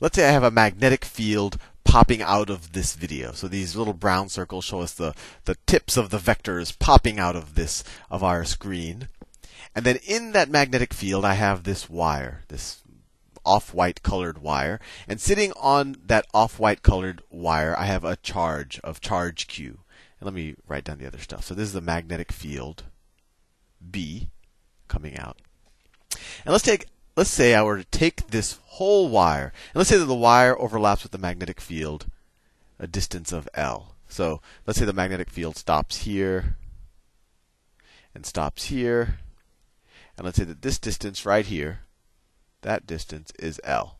let's say I have a magnetic field popping out of this video. So these little brown circles show us the, the tips of the vectors popping out of this, of our screen. And then in that magnetic field, I have this wire, this off-white colored wire. And sitting on that off-white colored wire, I have a charge of charge Q. And let me write down the other stuff. So this is the magnetic field B coming out. And let's take let's say I were to take this whole wire, and let's say that the wire overlaps with the magnetic field a distance of L. So let's say the magnetic field stops here and stops here. And let's say that this distance right here, that distance is L.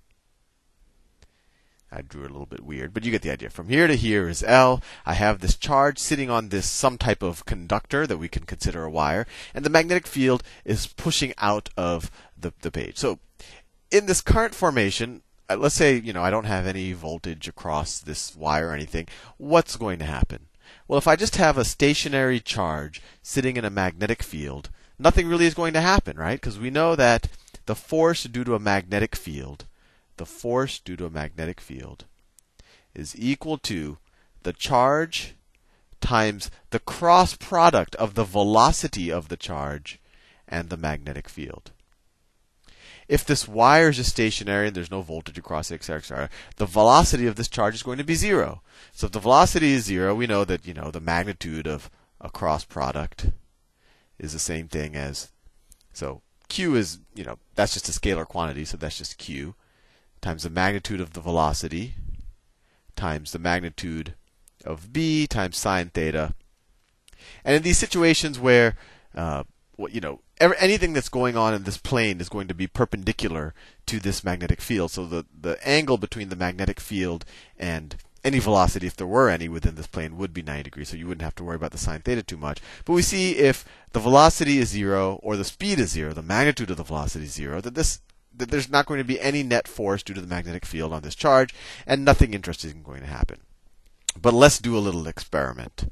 I drew it a little bit weird, but you get the idea. From here to here is L. I have this charge sitting on this some type of conductor that we can consider a wire, and the magnetic field is pushing out of the, the page. So in this current formation, uh, let's say, you know, I don't have any voltage across this wire or anything. What's going to happen? Well, if I just have a stationary charge sitting in a magnetic field, nothing really is going to happen, right? Because we know that the force due to a magnetic field the force due to a magnetic field is equal to the charge times the cross product of the velocity of the charge and the magnetic field. If this wire is just stationary and there's no voltage across it, etc., etc., the velocity of this charge is going to be zero. So if the velocity is zero, we know that you know the magnitude of a cross product is the same thing as so q is you know that's just a scalar quantity, so that's just q times the magnitude of the velocity times the magnitude of b times sine theta. And in these situations where, uh, you know, anything that's going on in this plane is going to be perpendicular to this magnetic field. So the, the angle between the magnetic field and any velocity, if there were any within this plane, would be 90 degrees. So you wouldn't have to worry about the sine theta too much. But we see if the velocity is zero or the speed is zero, the magnitude of the velocity is zero, that this that there's not going to be any net force due to the magnetic field on this charge, and nothing interesting is going to happen. But let's do a little experiment.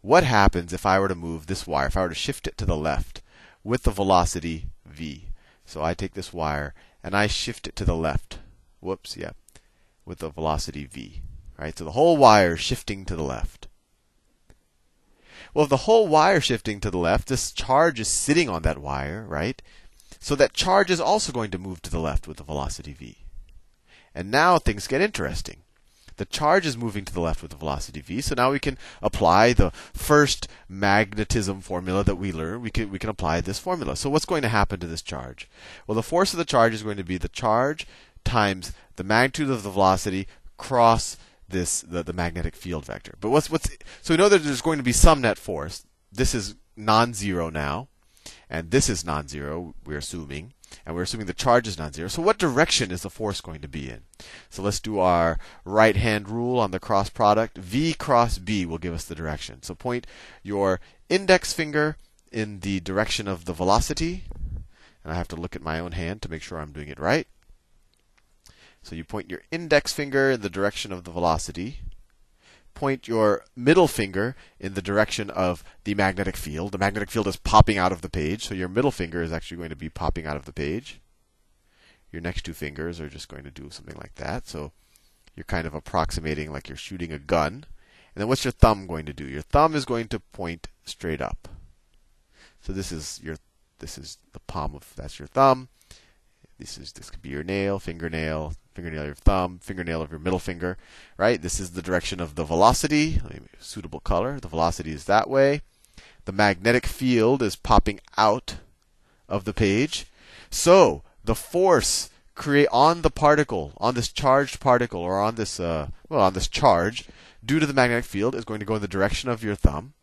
What happens if I were to move this wire, if I were to shift it to the left with the velocity v? So I take this wire and I shift it to the left. Whoops, yeah, with the velocity v. Right? So the whole wire is shifting to the left. Well, if the whole wire shifting to the left, this charge is sitting on that wire, right? So that charge is also going to move to the left with the velocity v. And now things get interesting. The charge is moving to the left with the velocity v, so now we can apply the first magnetism formula that we learned. We can, we can apply this formula. So what's going to happen to this charge? Well, the force of the charge is going to be the charge times the magnitude of the velocity cross this the, the magnetic field vector. But what's what's so we know that there's going to be some net force. This is non-zero now and this is non-zero, we're assuming, and we're assuming the charge is non-zero. So what direction is the force going to be in? So let's do our right-hand rule on the cross product. V cross B will give us the direction. So point your index finger in the direction of the velocity, and I have to look at my own hand to make sure I'm doing it right. So you point your index finger in the direction of the velocity point your middle finger in the direction of the magnetic field. The magnetic field is popping out of the page, so your middle finger is actually going to be popping out of the page. Your next two fingers are just going to do something like that. So you're kind of approximating like you're shooting a gun. And then what's your thumb going to do? Your thumb is going to point straight up. So this is your this is the palm of that's your thumb. This is this could be your nail, fingernail, fingernail of your thumb, fingernail of your middle finger, right? This is the direction of the velocity. suitable color. The velocity is that way. The magnetic field is popping out of the page. So the force create on the particle, on this charged particle, or on this uh, well, on this charge, due to the magnetic field, is going to go in the direction of your thumb.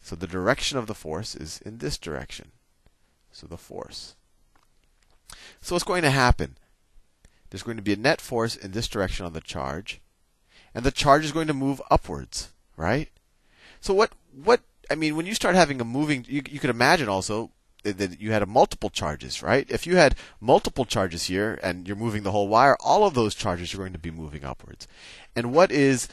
So the direction of the force is in this direction. So the force. So what's going to happen? There's going to be a net force in this direction on the charge, and the charge is going to move upwards, right? So what what I mean when you start having a moving, you, you could imagine also that you had a multiple charges, right? If you had multiple charges here and you're moving the whole wire, all of those charges are going to be moving upwards. And what is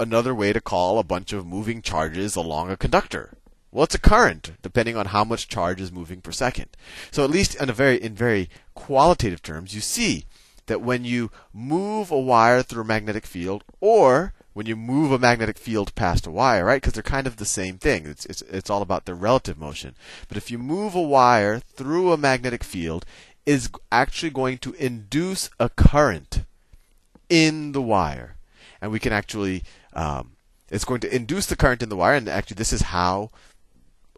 another way to call a bunch of moving charges along a conductor? Well, it's a current, depending on how much charge is moving per second. So at least in a very in very qualitative terms, you see that when you move a wire through a magnetic field, or when you move a magnetic field past a wire, right? Because they're kind of the same thing. It's, it's, it's all about the relative motion. But if you move a wire through a magnetic field, is actually going to induce a current in the wire. And we can actually, um, it's going to induce the current in the wire. And actually, this is how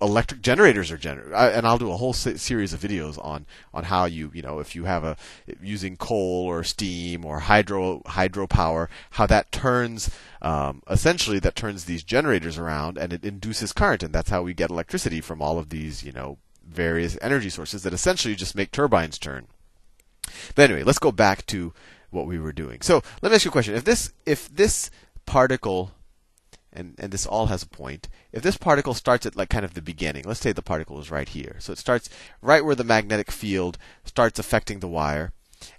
electric generators are generated. And I'll do a whole series of videos on on how you you know if you have a using coal or steam or hydro hydropower, how that turns um, essentially that turns these generators around and it induces current, and that's how we get electricity from all of these you know various energy sources that essentially just make turbines turn. But anyway, let's go back to what we were doing. So let me ask you a question: If this if this particle and, and this all has a point. If this particle starts at like kind of the beginning, let's say the particle is right here. So it starts right where the magnetic field starts affecting the wire.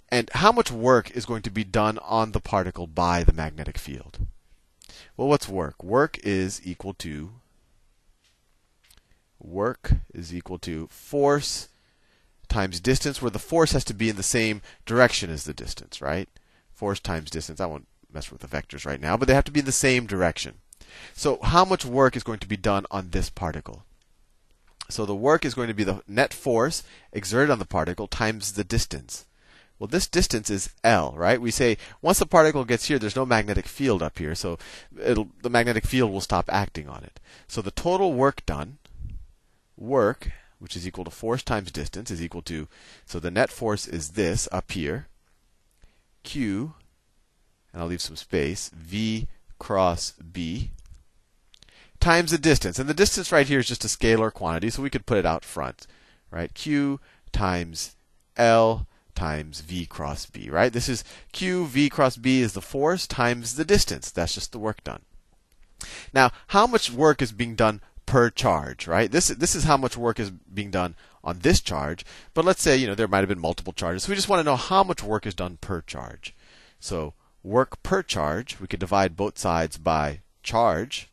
And how much work is going to be done on the particle by the magnetic field? Well, what's work? Work is equal to work is equal to force times distance, where the force has to be in the same direction as the distance, right? Force times distance. I won't mess with the vectors right now, but they have to be in the same direction. So how much work is going to be done on this particle? So the work is going to be the net force exerted on the particle times the distance. Well, this distance is L, right? We say once the particle gets here, there's no magnetic field up here, so the magnetic field will stop acting on it. So the total work done, work, which is equal to force times distance, is equal to, so the net force is this up here, Q, and I'll leave some space, V cross B, times the distance. And the distance right here is just a scalar quantity, so we could put it out front. Right? Q times L times V cross B, right? This is Q, V cross B is the force times the distance. That's just the work done. Now, how much work is being done per charge, right? This, this is how much work is being done on this charge. But let's say, you know, there might have been multiple charges. So we just want to know how much work is done per charge. So work per charge, we could divide both sides by charge.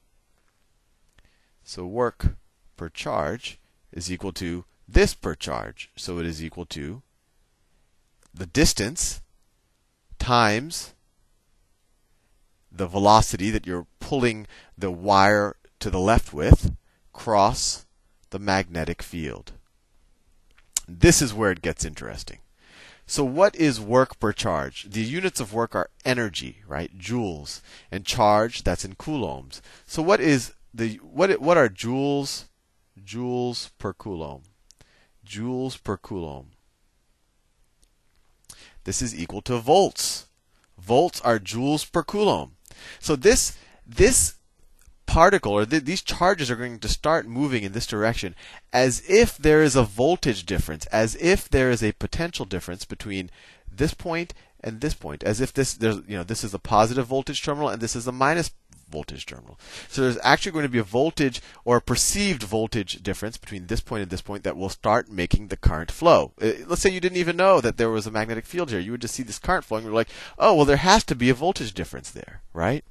So work per charge is equal to this per charge. So it is equal to the distance times the velocity that you're pulling the wire to the left with cross the magnetic field. This is where it gets interesting. So what is work per charge? The units of work are energy, right? Joules. And charge, that's in coulombs. So what is the what what are joules joules per coulomb? Joules per coulomb. This is equal to volts. Volts are joules per coulomb. So this this particle or th- these charges are going to start moving in this direction as if there is a voltage difference, as if there is a potential difference between this point and this point, as if this you know this is a positive voltage terminal and this is a minus voltage terminal. So there's actually going to be a voltage or a perceived voltage difference between this point and this point that will start making the current flow. Uh, let's say you didn't even know that there was a magnetic field here. You would just see this current flowing. You're like, oh, well, there has to be a voltage difference there, right?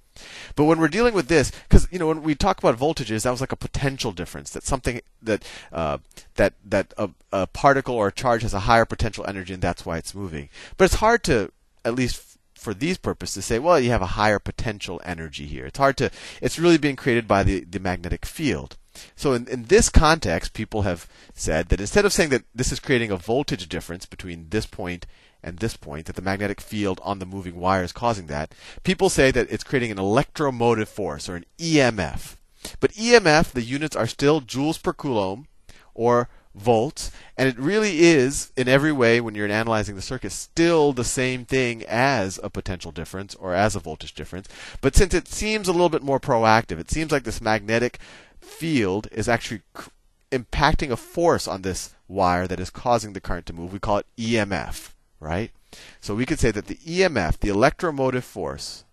But when we're dealing with this, because you know when we talk about voltages, that was like a potential difference. That something that uh, that that a, a particle or a charge has a higher potential energy, and that's why it's moving. But it's hard to, at least for these purposes to say, well, you have a higher potential energy here. It's hard to, it's really being created by the, the magnetic field. So in, in this context, people have said that instead of saying that this is creating a voltage difference between this point and this point, that the magnetic field on the moving wire is causing that, people say that it's creating an electromotive force or an EMF. But EMF, the units are still joules per coulomb or volts. And it really is, in every way, when you're analyzing the circuit, still the same thing as a potential difference or as a voltage difference. But since it seems a little bit more proactive, it seems like this magnetic field is actually impacting a force on this wire that is causing the current to move. We call it EMF, right? So we could say that the EMF, the electromotive force,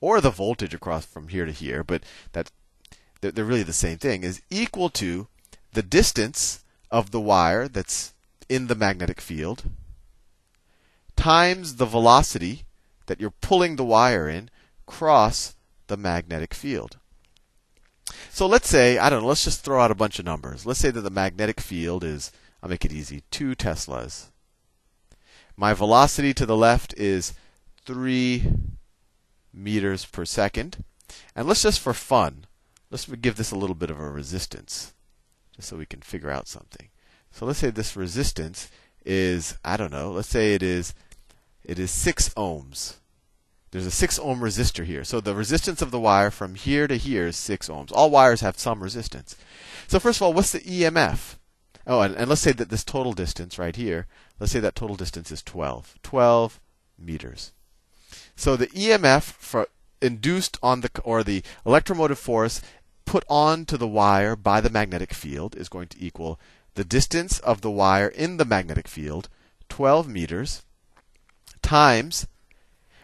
or the voltage across from here to here, but that they're really the same thing, is equal to the distance of the wire that's in the magnetic field times the velocity that you're pulling the wire in cross the magnetic field. So let's say, I don't know, let's just throw out a bunch of numbers. Let's say that the magnetic field is, I'll make it easy, 2 Teslas. My velocity to the left is 3 meters per second. And let's just for fun, let's give this a little bit of a resistance, just so we can figure out something. So let's say this resistance is, I don't know, let's say it is it is 6 ohms. There's a 6 ohm resistor here. So the resistance of the wire from here to here is 6 ohms. All wires have some resistance. So first of all, what's the EMF? Oh, and, and let's say that this total distance right here, let's say that total distance is 12. 12 meters. So the EMF for induced on the or the electromotive force put onto the wire by the magnetic field is going to equal the distance of the wire in the magnetic field, 12 meters, times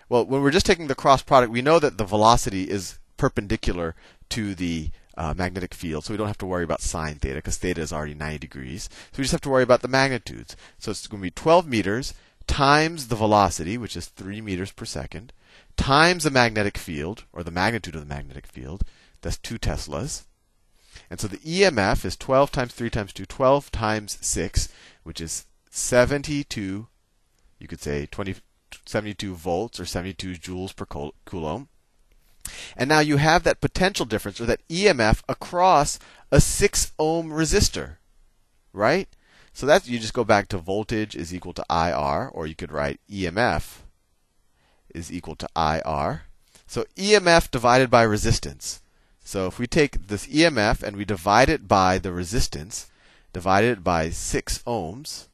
well, when we're just taking the cross product, we know that the velocity is perpendicular to the uh, magnetic field, so we don't have to worry about sine theta because theta is already 90 degrees. So we just have to worry about the magnitudes. So it's going to be 12 meters times the velocity, which is 3 meters per second, times the magnetic field, or the magnitude of the magnetic field. That's 2 teslas. And so the EMF is 12 times 3 times 2, 12 times 6, which is 72, you could say 20, 72 volts or 72 joules per coulomb. And now you have that potential difference or that EMF across a 6 ohm resistor, right? So that you just go back to voltage is equal to IR, or you could write EMF is equal to IR. So EMF divided by resistance. So if we take this EMF and we divide it by the resistance, divide it by 6 ohms,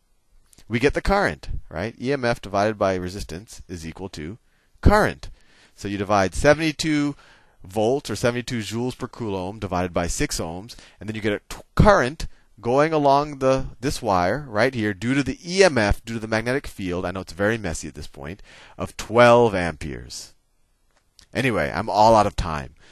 we get the current, right? EMF divided by resistance is equal to current. So you divide 72 volts or 72 joules per coulomb divided by 6 ohms, and then you get a current going along the this wire right here due to the EMF, due to the magnetic field. I know it's very messy at this point, of 12 amperes. Anyway, I'm all out of time.